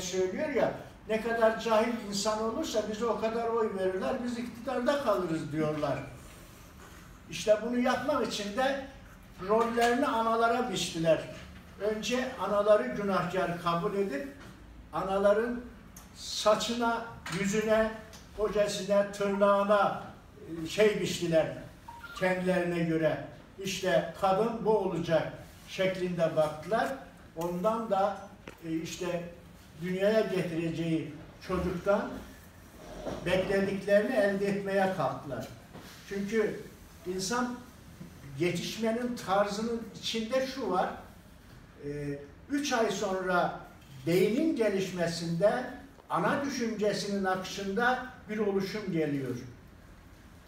söylüyor ya ne kadar cahil insan olursa bize o kadar oy verirler biz iktidarda kalırız diyorlar. İşte bunu yapmak için de rollerini analara biçtiler. Önce anaları günahkar kabul edip anaların saçına, yüzüne, kocasına, tırnağına e, şey biçtiler kendilerine göre. İşte kadın bu olacak şeklinde baktılar. Ondan da e, işte dünyaya getireceği çocuktan beklediklerini elde etmeye kalktılar. Çünkü insan yetişmenin tarzının içinde şu var. e, Üç ay sonra beynin gelişmesinde ana düşüncesinin akışında bir oluşum geliyor.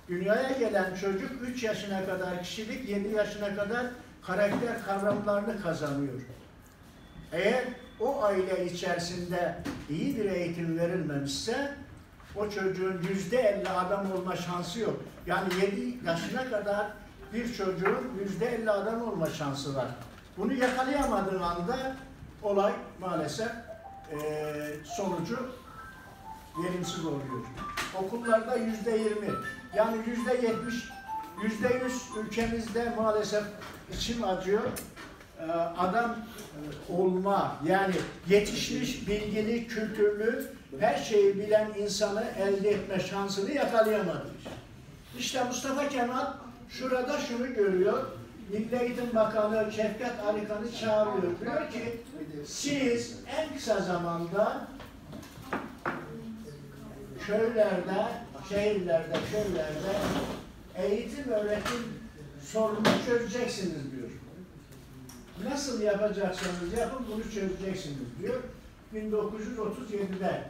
Dünyaya gelen çocuk 3 yaşına kadar kişilik, 7 yaşına kadar karakter kavramlarını kazanıyor. Eğer o aile içerisinde iyi bir eğitim verilmemişse o çocuğun yüzde elli adam olma şansı yok. Yani 7 yaşına kadar bir çocuğun yüzde elli adam olma şansı var. Bunu yakalayamadığın anda olay maalesef eee, sonucu verimsiz oluyor. Okullarda yüzde yirmi, yani yüzde yetmiş, yüzde yüz ülkemizde maalesef içim acıyor. Ee, Adam e, olma, yani yetişmiş, bilgili, kültürlü, her şeyi bilen insanı elde etme şansını yakalayamadı. İşte Mustafa Kemal şurada şunu görüyor. Milli Eğitim Bakanı Şevket Arıkan'ı çağırıyor. Diyor ki siz en kısa zamanda köylerde, şehirlerde, köylerde eğitim öğretim sorununu çözeceksiniz diyor. Nasıl yapacaksanız yapın bunu çözeceksiniz diyor. 1937'de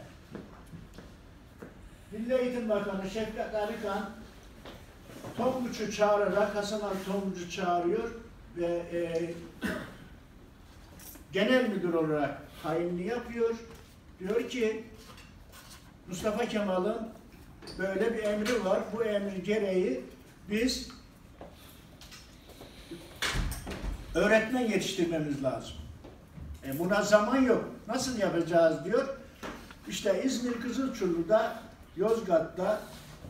Milli Eğitim Bakanı Şevket Arıkan Tonguç'u çağırarak Hasan Ali Tonguç'u çağırıyor ve e, genel müdür olarak tayinini yapıyor. Diyor ki Mustafa Kemal'ın böyle bir emri var. Bu emri gereği biz öğretmen yetiştirmemiz lazım. E buna zaman yok. Nasıl yapacağız diyor. İşte İzmir Kızılçullu'da, Yozgat'ta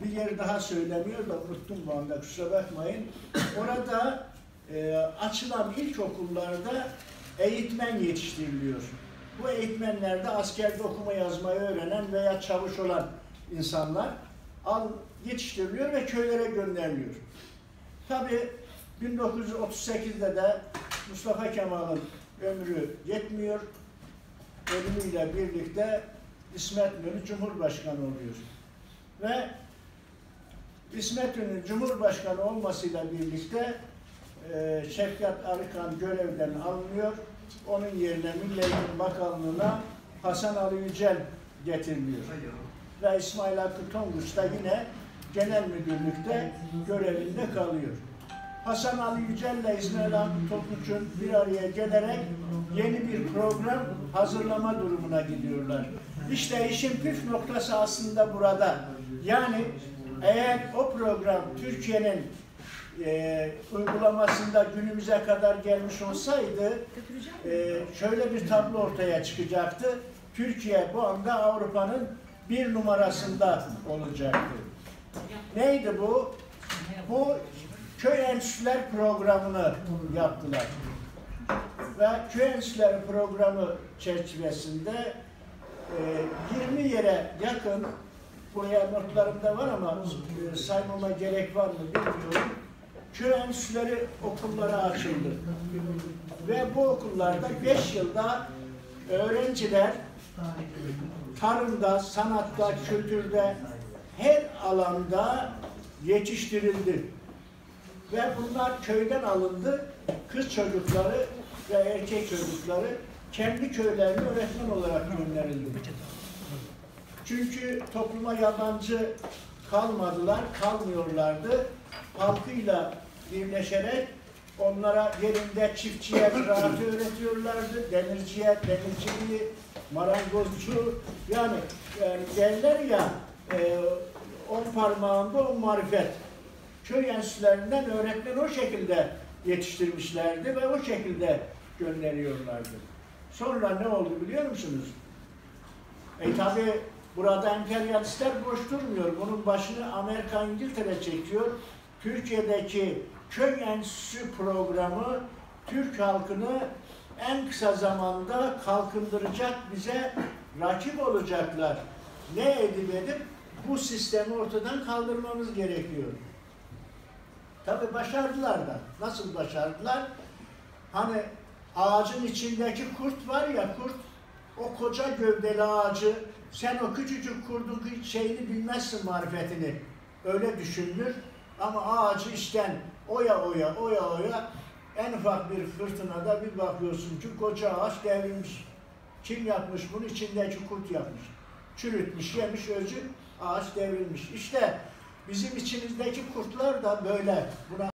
bir yer daha söylemiyor da unuttum bu anda kusura bakmayın. Orada e, açılan ilkokullarda eğitmen yetiştiriliyor. Bu eğitmenlerde askerde okuma yazmayı öğrenen veya çavuş olan insanlar al yetiştiriliyor ve köylere gönderiliyor. Tabii 1938'de de Mustafa Kemal'in ömrü yetmiyor. Ölümüyle birlikte İsmet İnönü Cumhurbaşkanı oluyor. Ve İsmet İnönü Cumhurbaşkanı olmasıyla birlikte e, Şevket Arıkan görevden alınıyor. Onun yerine Milli Eğitim Bakanlığı'na Hasan Ali Yücel getiriliyor. Ve İsmail Hakkı Tonguç da yine genel müdürlükte görevinde kalıyor. Hasan Ali Yücel ile İsmail Hakkı Tonguç'un bir araya gelerek yeni bir program hazırlama durumuna gidiyorlar. İşte işin püf noktası aslında burada. Yani eğer o program Türkiye'nin e, uygulamasında günümüze kadar gelmiş olsaydı e, şöyle bir tablo ortaya çıkacaktı. Türkiye bu anda Avrupa'nın bir numarasında olacaktı. Neydi bu? Bu köy enstitüler programını yaptılar. Ve köy enstitüleri programı çerçevesinde e, 20 yere yakın buraya notlarımda var ama e, saymama gerek var mı bilmiyorum. Köy enstitüleri okulları açıldı. Ve bu okullarda 5 yılda öğrenciler tarımda, sanatta, kültürde her alanda yetiştirildi. Ve bunlar köyden alındı. Kız çocukları ve erkek çocukları kendi köylerine öğretmen olarak gönderildi. Çünkü topluma yabancı kalmadılar, kalmıyorlardı. Halkıyla birleşerek onlara yerinde çiftçiye ziraatı öğretiyorlardı. Demirciye, demirciliği, marangozcu yani, yani derler ya e, on parmağında on marifet. Köy enstitülerinden öğretmen o şekilde yetiştirmişlerdi ve o şekilde gönderiyorlardı. Sonra ne oldu biliyor musunuz? E tabi burada emperyalistler boş durmuyor. Bunun başını Amerika, İngiltere çekiyor. Türkiye'deki köy enstitüsü programı Türk halkını en kısa zamanda kalkındıracak bize rakip olacaklar. Ne edip edip bu sistemi ortadan kaldırmamız gerekiyor. Tabi başardılar da. Nasıl başardılar? Hani ağacın içindeki kurt var ya kurt o koca gövdeli ağacı sen o küçücük kurdun şeyini bilmezsin marifetini. Öyle düşündür. Ama ağacı işten oya oya oya oya en ufak bir fırtınada bir bakıyorsun ki koca ağaç devrilmiş. Kim yapmış bunu? İçindeki kurt yapmış. Çürütmüş, yemiş özü ağaç devrilmiş. İşte bizim içimizdeki kurtlar da böyle. Buna